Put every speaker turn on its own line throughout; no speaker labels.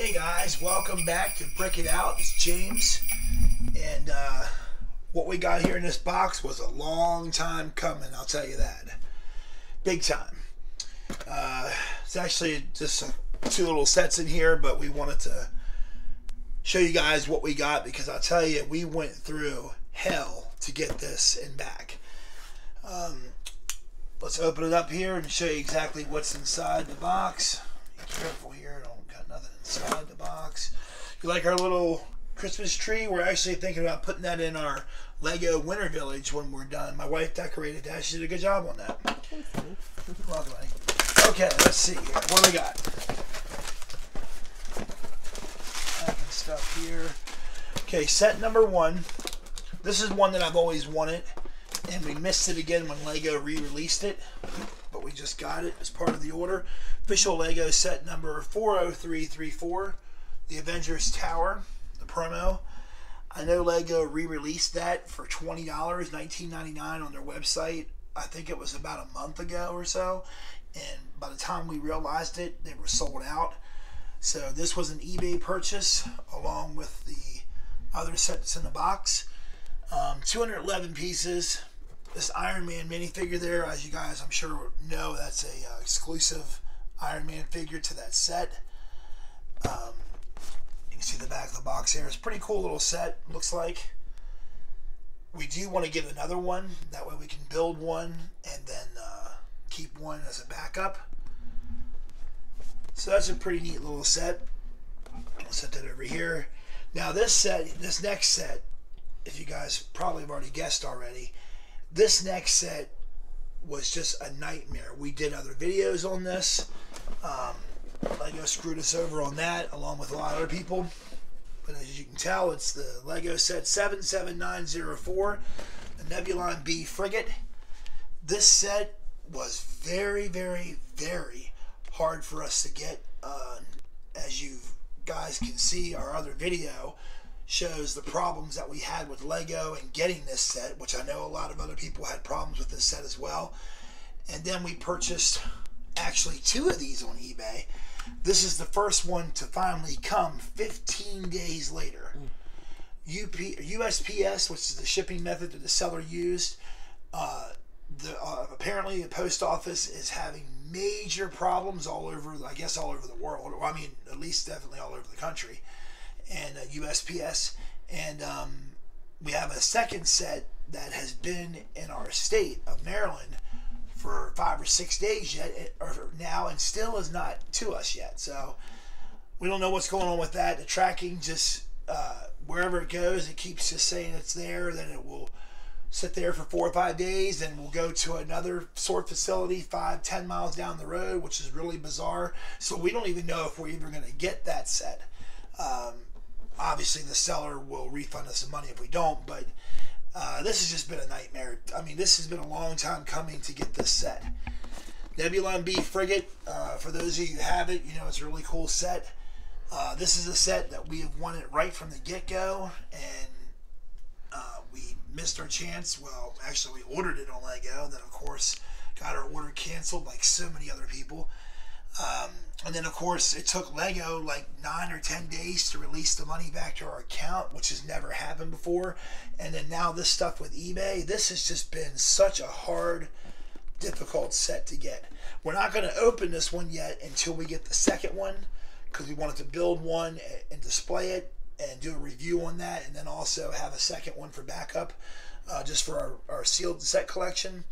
Hey guys, welcome back to Brick It Out. It's James, and uh, what we got here in this box was a long time coming. I'll tell you that, big time. Uh, it's actually just two little sets in here, but we wanted to show you guys what we got because I'll tell you, we went through hell to get this and back. Um, let's open it up here and show you exactly what's inside the box. Be careful here, don't inside the box. You like our little Christmas tree? We're actually thinking about putting that in our Lego Winter Village when we're done. My wife decorated that. She did a good job on that. Okay, let's see here. What do we got? Stuff here. Okay, set number one. This is one that I've always wanted, and we missed it again when Lego re-released it, but we just got it as part of the order. Official Lego set number 40334, the Avengers Tower, the promo. I know Lego re-released that for $20, $19.99 on their website. I think it was about a month ago or so, and by the time we realized it, they were sold out. So this was an eBay purchase along with the other sets in the box. Um, 211 pieces. This Iron Man minifigure there, as you guys I'm sure know, that's a uh, exclusive Iron Man figure to that set. Um, you can see the back of the box here. It's pretty cool little set, looks like. We do want to get another one. That way we can build one and then uh, keep one as a backup. So that's a pretty neat little set. I'll set that over here. Now this set, this next set, if you guys probably have already guessed already, this next set was just a nightmare. We did other videos on this. Um, Lego screwed us over on that, along with a lot of other people. But as you can tell, it's the Lego set 77904, the Nebulon B frigate. This set was very, very, very hard for us to get. Uh, as you guys can see, our other video shows the problems that we had with Lego and getting this set, which I know a lot of other people had problems with this set as well. And then we purchased actually two of these on eBay. This is the first one to finally come 15 days later. UP, USPS, which is the shipping method that the seller used, uh, the, uh, apparently the post office is having major problems all over, I guess, all over the world. Or I mean, at least definitely all over the country. And uh, USPS, and um, we have a second set that has been in our state of Maryland for five or six days yet, or now, and still is not to us yet. So we don't know what's going on with that. The tracking just uh, wherever it goes, it keeps just saying it's there. Then it will sit there for four or five days, and we'll go to another sort facility five, ten miles down the road, which is really bizarre. So we don't even know if we're even going to get that set. Um, obviously, the seller will refund us the money if we don't, but uh, this has just been a nightmare. I mean, this has been a long time coming to get this set. Nebulon B Frigate, uh, for those of you who have it, you know it's a really cool set. Uh, this is a set that we have wanted right from the get-go, and uh, we missed our chance. Well, actually, we ordered it on Lego, and then of course got our order canceled, like so many other people. Um, and then of course it took Lego like nine or ten days to release the money back to our account, which has never happened before. And then now this stuff with eBay, this has just been such a hard, difficult set to get. We're not going to open this one yet until we get the second one because we wanted to build one and display it and do a review on that, and then also have a second one for backup, uh, just for our, our sealed set collection.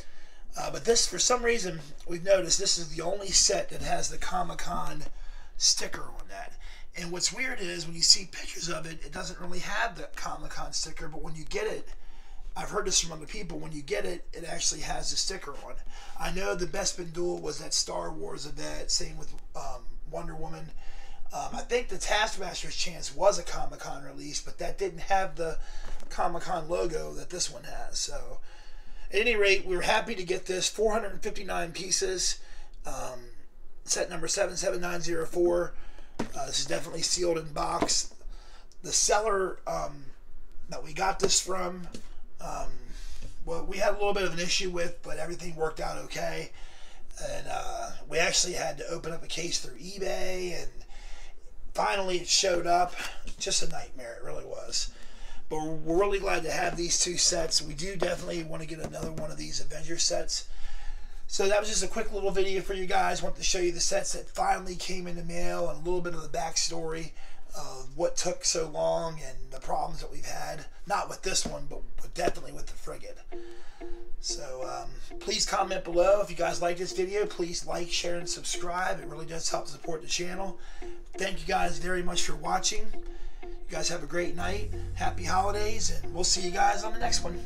Uh, but this, for some reason, we've noticed this is the only set that has the Comic Con sticker on that. And what's weird is when you see pictures of it, it doesn't really have the Comic Con sticker, but when you get it, I've heard this from other people, when you get it, it actually has the sticker on. I know the Bespin Duel was that Star Wars event, same with um, Wonder Woman. Um, I think the Taskmaster's Chance was a Comic Con release, but that didn't have the Comic Con logo that this one has. So, at any rate, we were happy to get this 459 pieces, um, set number 77904. Uh, this is definitely sealed in box. The seller um, that we got this from, um, well, we had a little bit of an issue with, but everything worked out okay. And uh, we actually had to open up a case through eBay and finally it showed up. Just a nightmare, it really was. But we're really glad to have these two sets. We do definitely want to get another one of these Avenger sets. So that was just a quick little video for you guys. Want to show you the sets that finally came in the mail and a little bit of the backstory of what took so long and the problems that we've had. Not with this one, but, but definitely with the frigate. So um, please comment below if you guys like this video. Please like, share, and subscribe. It really does help support the channel. Thank you guys very much for watching. You guys have a great night. Happy holidays, and we'll see you guys on the next one.